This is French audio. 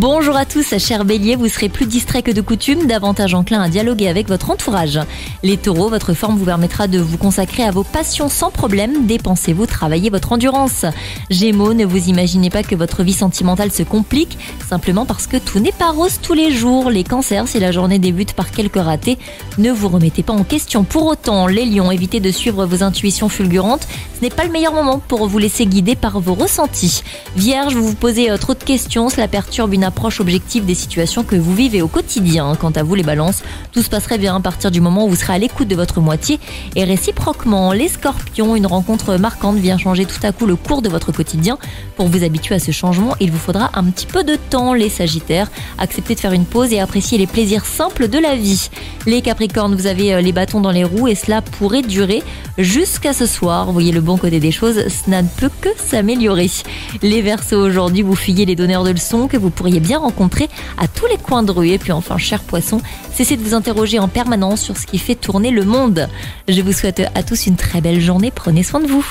Bonjour à tous, chers béliers, vous serez plus distrait que de coutume, davantage enclin à dialoguer avec votre entourage. Les taureaux, votre forme vous permettra de vous consacrer à vos passions sans problème, dépensez-vous, travaillez votre endurance. Gémeaux, ne vous imaginez pas que votre vie sentimentale se complique, simplement parce que tout n'est pas rose tous les jours. Les cancers, si la journée débute par quelques ratés, ne vous remettez pas en question. Pour autant, les lions, évitez de suivre vos intuitions fulgurantes, ce n'est pas le meilleur moment pour vous laisser guider par vos ressentis. Vierge, vous vous posez euh, trop de questions, cela perturbe une approche objective des situations que vous vivez au quotidien. Quant à vous les balances, tout se passerait bien à partir du moment où vous serez à l'écoute de votre moitié et réciproquement. Les scorpions, une rencontre marquante vient changer tout à coup le cours de votre quotidien. Pour vous habituer à ce changement, il vous faudra un petit peu de temps. Les sagittaires, acceptez de faire une pause et appréciez les plaisirs simples de la vie. Les capricornes, vous avez euh, les bâtons dans les roues et cela pourrait durer jusqu'à ce soir. Voyez le bon côté des choses, cela ne peut que s'améliorer. Les versos, aujourd'hui, vous fuyez les donneurs de leçons que vous pourriez bien rencontrer à tous les coins de rue. Et puis enfin, cher poisson, cessez de vous interroger en permanence sur ce qui fait tourner le monde. Je vous souhaite à tous une très belle journée. Prenez soin de vous.